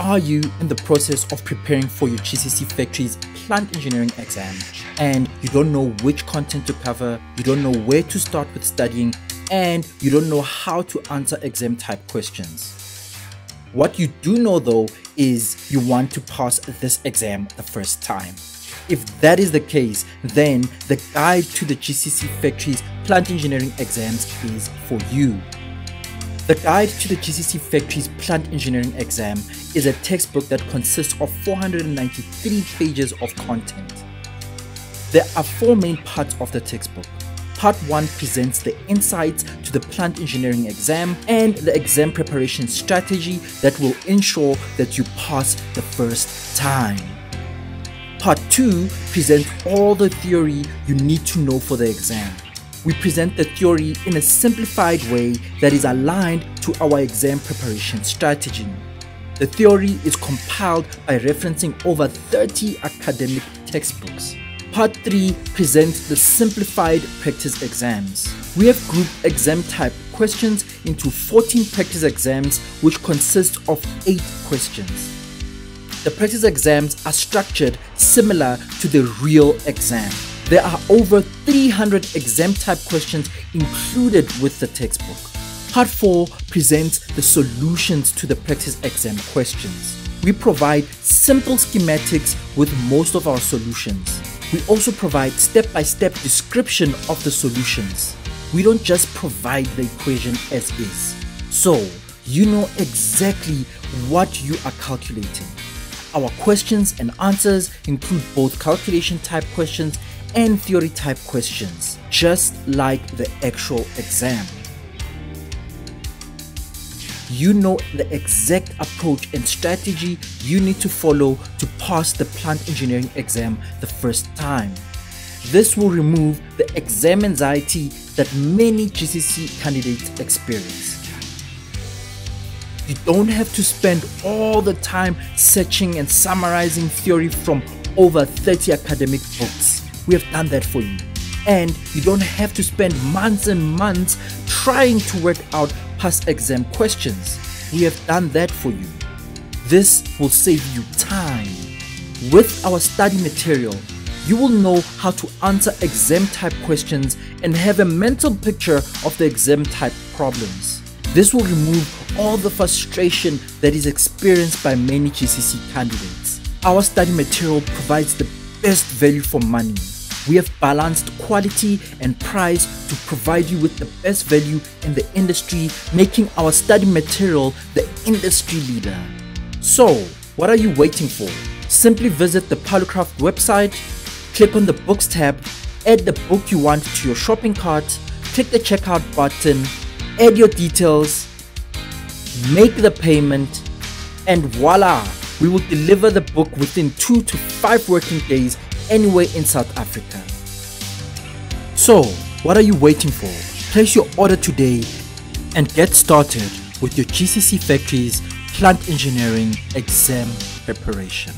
Are you in the process of preparing for your GCC Factories plant engineering exam and you don't know which content to cover, you don't know where to start with studying, and you don't know how to answer exam type questions? What you do know though is you want to pass this exam the first time. If that is the case, then the guide to the GCC Factories plant engineering exams is for you. The Guide to the GCC Factories Plant Engineering Exam is a textbook that consists of 493 pages of content. There are four main parts of the textbook. Part 1 presents the insights to the plant engineering exam and the exam preparation strategy that will ensure that you pass the first time. Part 2 presents all the theory you need to know for the exam we present the theory in a simplified way that is aligned to our exam preparation strategy. The theory is compiled by referencing over 30 academic textbooks. Part 3 presents the simplified practice exams. We have grouped exam type questions into 14 practice exams which consist of 8 questions. The practice exams are structured similar to the real exam. There are over 300 exam type questions included with the textbook. Part 4 presents the solutions to the practice exam questions. We provide simple schematics with most of our solutions. We also provide step-by-step -step description of the solutions. We don't just provide the equation as is. So, you know exactly what you are calculating. Our questions and answers include both calculation type questions and theory type questions, just like the actual exam. You know the exact approach and strategy you need to follow to pass the plant engineering exam the first time. This will remove the exam anxiety that many GCC candidates experience. You don't have to spend all the time searching and summarizing theory from over 30 academic books we have done that for you. And you don't have to spend months and months trying to work out past exam questions. We have done that for you. This will save you time. With our study material, you will know how to answer exam type questions and have a mental picture of the exam type problems. This will remove all the frustration that is experienced by many GCC candidates. Our study material provides the best value for money we have balanced quality and price to provide you with the best value in the industry, making our study material the industry leader. So, what are you waiting for? Simply visit the Palucraft website, click on the Books tab, add the book you want to your shopping cart, click the checkout button, add your details, make the payment, and voila! We will deliver the book within 2 to 5 working days anywhere in South Africa. So, what are you waiting for? Place your order today and get started with your GCC Factories Plant Engineering exam preparation.